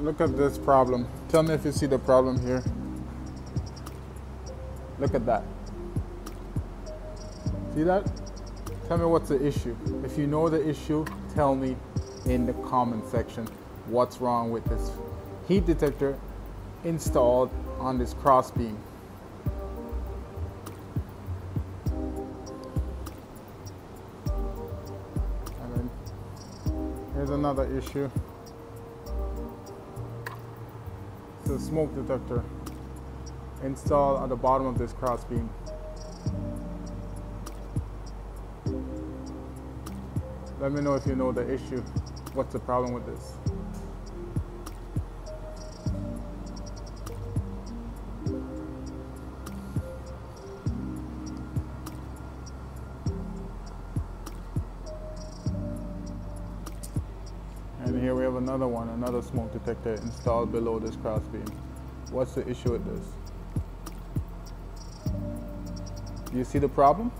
Look at this problem. Tell me if you see the problem here. Look at that. See that? Tell me what's the issue. If you know the issue, tell me in the comment section what's wrong with this heat detector installed on this crossbeam. And then here's another issue. A smoke detector installed at the bottom of this crossbeam. Let me know if you know the issue. What's the problem with this? Here we have another one, another smoke detector installed below this crossbeam. What's the issue with this? Do you see the problem?